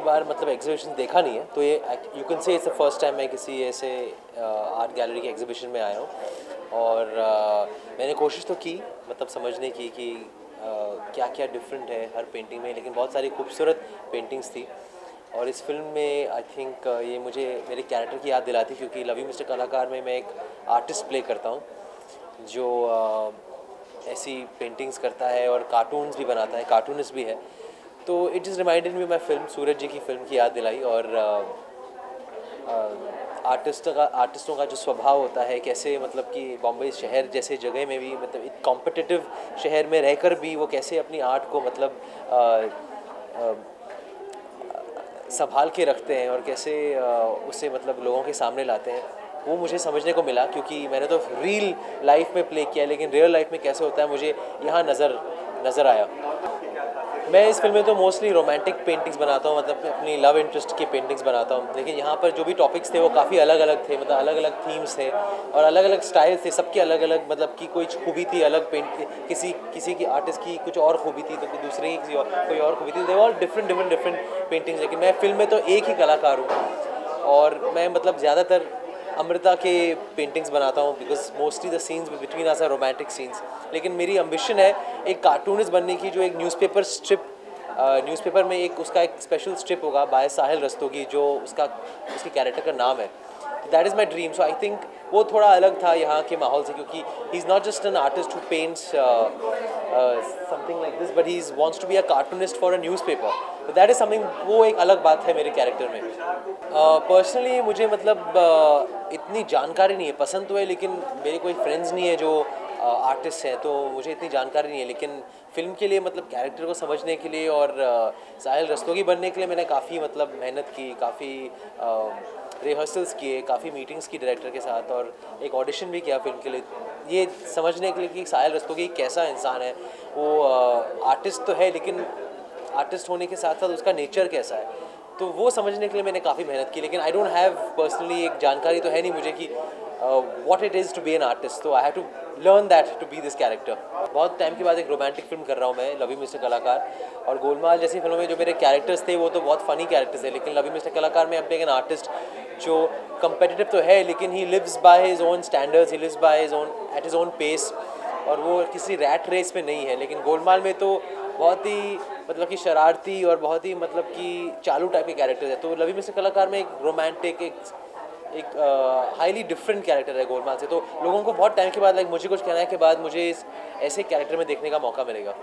बार मतलब एग्जीबिशन देखा नहीं है तो ये you can say it's the first time मैं किसी ऐसे आर्ट गैलरी के एग्जीबिशन में आया हूँ। और uh, मैंने कोशिश तो की मतलब समझने की कि uh, क्या क्या डिफरेंट है हर पेंटिंग में लेकिन बहुत सारी खूबसूरत पेंटिंग्स थी। और इस फ़िल्म में आई थिंक uh, ये मुझे मेरे कैरेक्टर की याद दिलाती क्योंकि लवी मिस्टर कलाकार में मैं एक आर्टिस्ट प्ले करता हूँ जो uh, ऐसी पेंटिंग्स करता है और कार्टून्स भी बनाता है कार्टूनिस्ट भी है। तो it is reminded me my film Suraj ji की फ़िल्म की याद दिलाई और आर्टिस्ट का आर्टिस्टों का जो स्वभाव होता है कैसे मतलब कि बॉम्बे शहर जैसे जगह में भी मतलब एक कॉम्पिटिटिव शहर में रहकर भी वो कैसे अपनी आर्ट को मतलब संभाल के रखते हैं और कैसे आ, उसे मतलब लोगों के सामने लाते हैं वो मुझे समझने को मिला क्योंकि मैंने तो रियल लाइफ में प्ले किया लेकिन रियल लाइफ में कैसे होता है मुझे यहाँ नज़र नज़र आया। मैं इस फ़िल्म में तो मोस्टली रोमांटिक पेंटिंग्स बनाता हूँ मतलब अपनी लव इंटरेस्ट की पेंटिंग्स बनाता हूँ। लेकिन यहाँ पर जो भी टॉपिक्स थे, वो काफ़ी अलग अलग थे मतलब अलग अलग थीम्स थे और अलग अलग स्टाइल थे, सबके अलग अलग मतलब कि कोई खूबी थी अलग पेंट किसी किसी की आर्टिस्ट की कुछ और खूबी थी तो दूसरे की किसी और, कोई और खूबी थी। They all different different different paintings लेकिन मैं फ़िल्म में तो एक ही कलाकार हूँ। और मैं मतलब ज़्यादातर अमृता के पेंटिंग्स बनाता हूँ because mostly the scenes between us are romantic scenes लेकिन मेरी अम्बिशन है एक कार्टूनिस्ट बनने की जो एक न्यूज़पेपर स्ट्रिप न्यूज़पेपर में एक उसका एक स्पेशल स्ट्रिप होगा बाय साहिल रस्तोगी, जो उसका, उसके कैरेक्टर का नाम है। That is my dream so I think वो थोड़ा अलग था यहाँ के माहौल से क्योंकि he is not just an artist who paints something like this but he is wants to be a cartoonist for a newspaper तो दैट इज़ समथिंग वो एक अलग बात है मेरे कैरेक्टर में। पर्सनली uh, मुझे मतलब uh, इतनी जानकारी नहीं है पसंद तो है लेकिन मेरे कोई फ्रेंड्स नहीं है जो आर्टिस्ट हैं तो मुझे इतनी जानकारी नहीं है, लेकिन फ़िल्म के लिए मतलब कैरेक्टर को समझने के लिए और साहिल रस्तोगी बनने के लिए मैंने काफ़ी मतलब मेहनत की, काफ़ी रिहर्सल्स किए, काफ़ी मीटिंग्स की डायरेक्टर के साथ और एक ऑडिशन भी किया फ़िल्म के लिए। ये समझने के लिए कि साहिल रस्तोगी कैसा इंसान है, वो आर्टिस्ट तो है, लेकिन आर्टिस्ट होने के साथ साथ उसका नेचर कैसा है तो वो समझने के लिए मैंने काफ़ी मेहनत की, लेकिन आई डोंट हैव पर्सनली एक जानकारी तो है नहीं मुझे कि what it is to be an artist तो I have to learn that to be this character बहुत टाइम के बाद एक रोमांटिक फ़िल्म कर रहा हूँ मैं लवी मिस्टर कलाकार और गोलमाल जैसी फ़िल्मों में जो मेरे कैरेक्टर्स थे, वो तो बहुत फनी कैरेक्टर्स है लेकिन लवी मिस्टर कलाकार में अब एक आर्टिस्ट जो कंपेटिटिव तो है, लेकिन he lives by his own standards he lives by his own at his own pace और वो किसी रैट रेस में नहीं है, लेकिन गोलमाल में तो बहुत ही मतलब कि शरारती और बहुत ही मतलब कि चालू टाइप के कैरेक्टर है। तो लवी मिस्टर कलाकार में एक रोमांटिक एक एक हाईली डिफरेंट कैरेक्टर है गोलमाल से। तो लोगों को बहुत टाइम के बाद लाइक मुझे कुछ कहना है के बाद मुझे इस ऐसे कैरेक्टर में देखने का मौका मिलेगा।